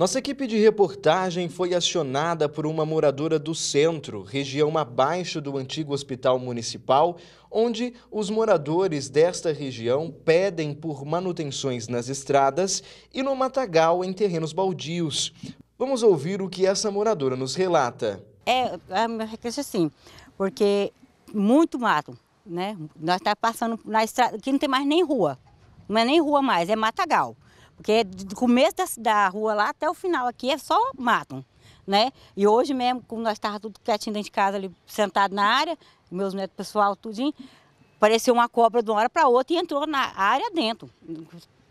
Nossa equipe de reportagem foi acionada por uma moradora do centro, região abaixo do antigo hospital municipal, onde os moradores desta região pedem por manutenções nas estradas e no matagal em terrenos baldios. Vamos ouvir o que essa moradora nos relata. É, é assim, porque muito mato, né? Nós estamos tá passando na estrada, que não tem mais nem rua, não é nem rua mais, é matagal. Porque do começo da, da rua lá até o final aqui é só mato, né? E hoje mesmo, como nós estávamos tudo quietinho dentro de casa ali, sentado na área, meus netos pessoal, tudinho, apareceu uma cobra de uma hora para outra e entrou na área dentro,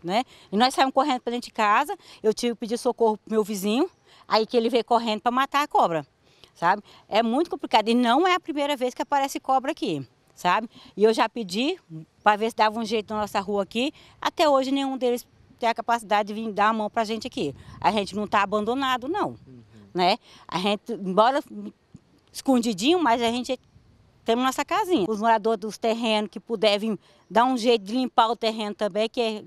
né? E nós saímos correndo para dentro de casa, eu tive que pedir socorro pro meu vizinho, aí que ele veio correndo para matar a cobra, sabe? É muito complicado e não é a primeira vez que aparece cobra aqui, sabe? E eu já pedi para ver se dava um jeito na nossa rua aqui, até hoje nenhum deles ter a capacidade de vir dar a mão para a gente aqui. A gente não está abandonado, não. Uhum. Né? A gente, embora escondidinho, mas a gente temos nossa casinha. Os moradores dos terrenos que puderem dar um jeito de limpar o terreno também, que é,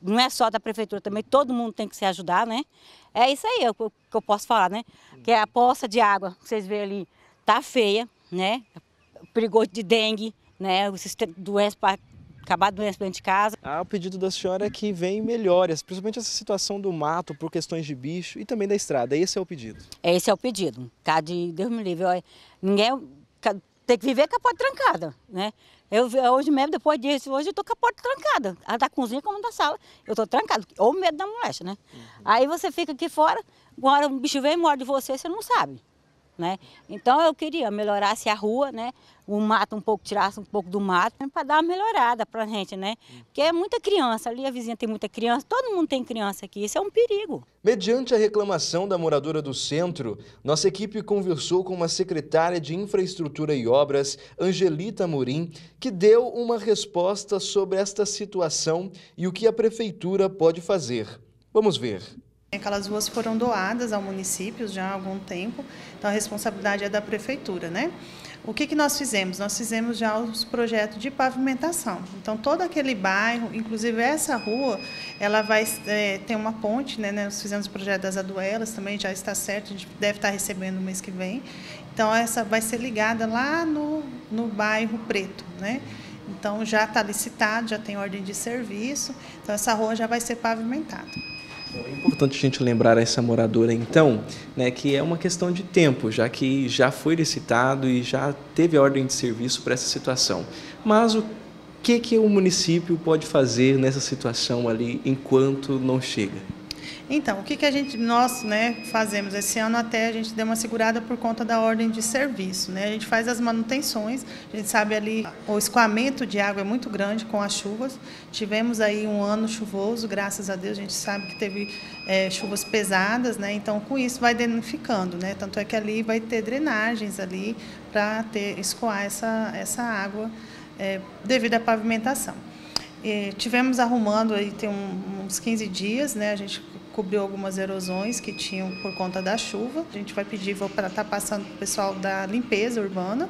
não é só da prefeitura também, todo mundo tem que se ajudar, né? É isso aí que eu, que eu posso falar, né? Que a poça de água, vocês veem ali, tá feia, né? Perigoso de dengue, né? Doenças acabar doença dentro de casa. Ah, o pedido da senhora é que vem melhores, principalmente essa situação do mato por questões de bicho e também da estrada. Esse é o pedido? Esse é o pedido. Tá de Deus me livre. Ninguém tem que viver com a porta trancada, né? Eu hoje mesmo, depois disso, hoje eu tô com a porta trancada. A da cozinha como da sala. Eu tô trancado, ou medo da moléstia, né? Uhum. Aí você fica aqui fora, agora o bicho vem e morde você, você não sabe né? Então eu queria melhorasse a rua, né? O mato um pouco, tirasse um pouco do mato, para dar uma melhorada para a gente, né? Porque é muita criança, ali a vizinha tem muita criança, todo mundo tem criança aqui, isso é um perigo. Mediante a reclamação da moradora do centro, nossa equipe conversou com uma secretária de Infraestrutura e Obras, Angelita Murim, que deu uma resposta sobre esta situação e o que a prefeitura pode fazer. Vamos ver. Aquelas ruas foram doadas ao município já há algum tempo, então a responsabilidade é da prefeitura, né? O que, que nós fizemos? Nós fizemos já os projetos de pavimentação. Então, todo aquele bairro, inclusive essa rua, ela vai é, ter uma ponte, né? Nós fizemos o projeto das aduelas, também já está certo, a gente deve estar recebendo no mês que vem. Então, essa vai ser ligada lá no, no bairro Preto, né? Então, já está licitado, já tem ordem de serviço, então essa rua já vai ser pavimentada. É importante a gente lembrar essa moradora, então, né, que é uma questão de tempo, já que já foi licitado e já teve ordem de serviço para essa situação. Mas o que, que o município pode fazer nessa situação ali enquanto não chega? Então, o que, que a gente, nós né, fazemos esse ano até a gente deu uma segurada por conta da ordem de serviço. Né? A gente faz as manutenções, a gente sabe ali o escoamento de água é muito grande com as chuvas. Tivemos aí um ano chuvoso, graças a Deus, a gente sabe que teve é, chuvas pesadas, né? então com isso vai danificando. Né? Tanto é que ali vai ter drenagens ali para escoar essa, essa água é, devido à pavimentação. E tivemos arrumando aí tem um, uns 15 dias, né? A gente cobriu algumas erosões que tinham por conta da chuva. A gente vai pedir para estar tá passando para o pessoal da limpeza urbana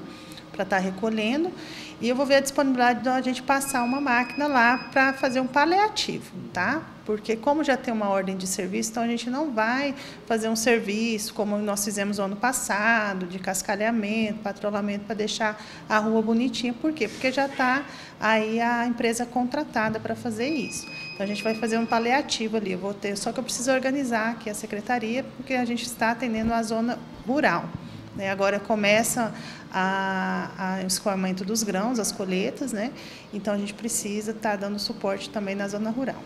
para estar tá recolhendo. E eu vou ver a disponibilidade de a gente passar uma máquina lá para fazer um paliativo, tá? Porque como já tem uma ordem de serviço, então a gente não vai fazer um serviço como nós fizemos no ano passado, de cascalhamento, patrulhamento para deixar a rua bonitinha. Por quê? Porque já está aí a empresa contratada para fazer isso. Então a gente vai fazer um paliativo ali. Eu vou ter, só que eu preciso organizar aqui a secretaria, porque a gente está atendendo a zona rural. Né? Agora começa a, a, o escoamento dos grãos, as colheitas, né? então a gente precisa estar tá dando suporte também na zona rural.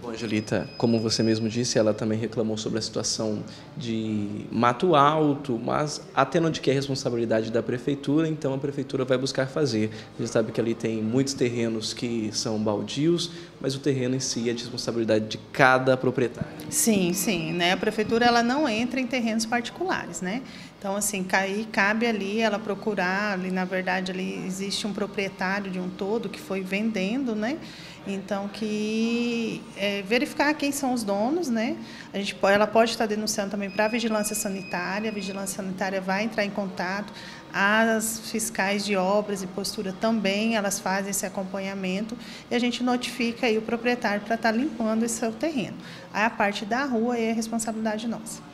Bom, Angelita, como você mesmo disse, ela também reclamou sobre a situação de mato alto, mas até onde que é responsabilidade da prefeitura, então a prefeitura vai buscar fazer. A gente sabe que ali tem muitos terrenos que são baldios, mas o terreno em si é de responsabilidade de cada proprietário. Sim, sim, né? A prefeitura ela não entra em terrenos particulares, né? Então, assim, cair, cabe ali ela procurar, ali, na verdade, ali existe um proprietário de um todo que foi vendendo, né? Então, que é, verificar quem são os donos, né? A gente, ela pode estar denunciando também para a vigilância sanitária, a vigilância sanitária vai entrar em contato, as fiscais de obras e postura também, elas fazem esse acompanhamento e a gente notifica aí o proprietário para estar limpando esse seu terreno. Aí a parte da rua é responsabilidade nossa.